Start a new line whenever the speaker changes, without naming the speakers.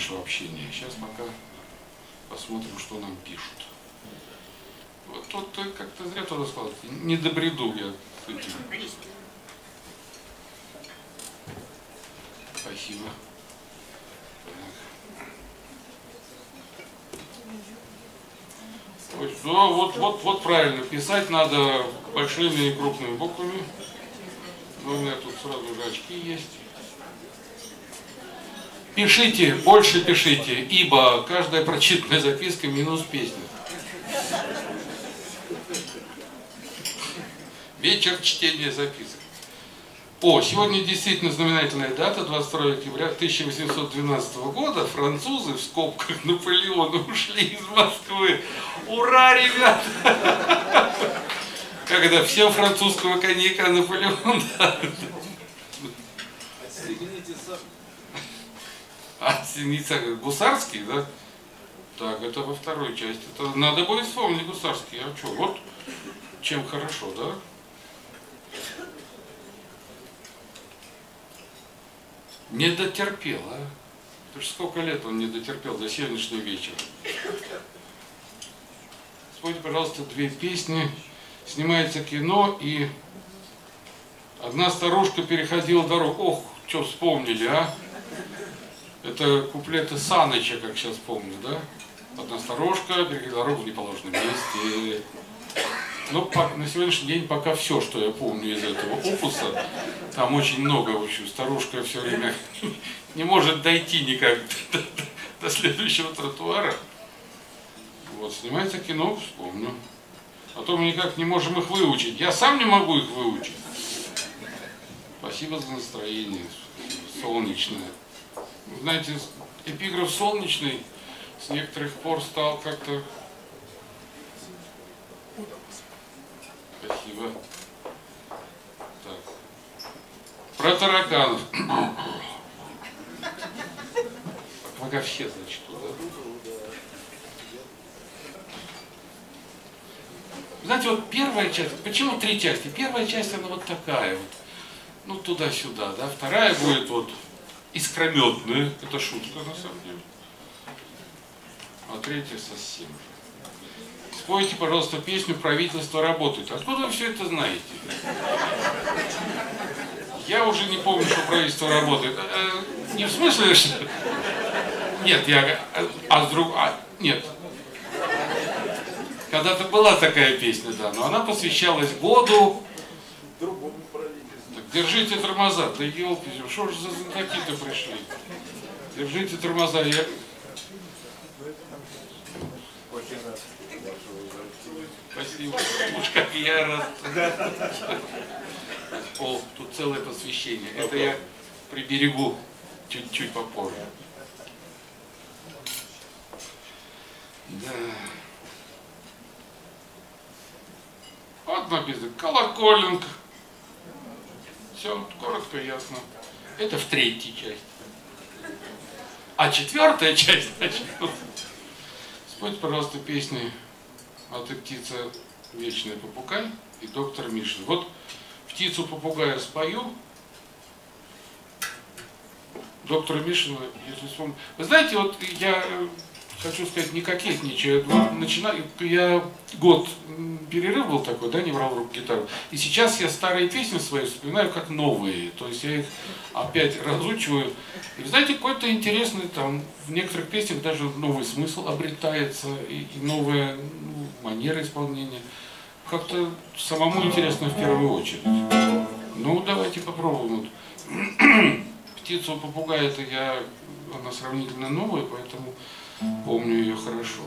нашего общения. Сейчас пока посмотрим, что нам пишут. Вот тут как-то зря туда сказал. Не добреду я. Спасибо. Так. Да, вот, вот, вот правильно. Писать надо большими и крупными буквами. Но у меня тут сразу же очки есть. Пишите, больше пишите, ибо каждая прочитанная записка минус песня. Вечер чтения записок. О, сегодня действительно знаменательная дата, 22 октября 1812 года. Французы в скобках Наполеона ушли из Москвы. Ура, ребята! Когда все французского коньяка Наполеон. А синица гусарский, да? Так, это во второй части. Это надо будет вспомнить гусарский. А что, вот чем хорошо, да? Не дотерпел, а? Ты ж сколько лет он не дотерпел до сегодняшнего вечера. Спойте, пожалуйста, две песни. Снимается кино и одна старушка переходила дорогу. Ох, что вспомнили, а? Это куплеты Саныча, как сейчас помню, да? Одна старушка переходила дорогу в неположенном месте. Ну, по, на сегодняшний день пока все, что я помню из этого опуса, там очень много, в общем, старушка все время не может дойти никак до следующего тротуара. Вот, снимается кино, вспомню. А то мы никак не можем их выучить. Я сам не могу их выучить. Спасибо за настроение солнечное. Знаете, эпиграф солнечный с некоторых пор стал как-то Спасибо. Так. Про тараканов. Пока все зачту, да? Знаете, вот первая часть, почему три части? Первая часть, она вот такая вот, ну туда-сюда, да? Вторая будет вот искрометная, это шутка на самом деле. А третья совсем. Спойте, пожалуйста, песню «Правительство работает». Откуда вы все это знаете? Я уже не помню, что правительство работает. Э, не в смысле, что... Нет, я... А с друг... А, нет. Когда-то была такая песня, да, но она посвящалась году... Так, держите тормоза. Да елки, что же за знатоки-то пришли? Держите тормоза. Я... Спасибо. Уж как я рад. О, тут целое посвящение. Это я приберегу чуть-чуть попозже. Да. Вот написано колоколенг. Все, коротко, ясно. Это в третьей части. А четвертая часть начнется. Спойте, пожалуйста, песни а ты птица вечная попугай и доктор Мишин. Вот птицу попугая спою, доктора Мишина, если вспомнить. Вы знаете, вот я э, хочу сказать, не кокетничаю. Вот начинаю, я год перерыв был такой, да, не брал в руку гитару. И сейчас я старые песни свои вспоминаю как новые. То есть я их опять разучиваю. И знаете, какой-то интересный там, в некоторых песнях даже новый смысл обретается, и, и новая ну, манера исполнения. Как-то самому интересно в первую очередь. Ну, давайте попробуем. Птицу попугая это я, она сравнительно новая, поэтому помню ее хорошо.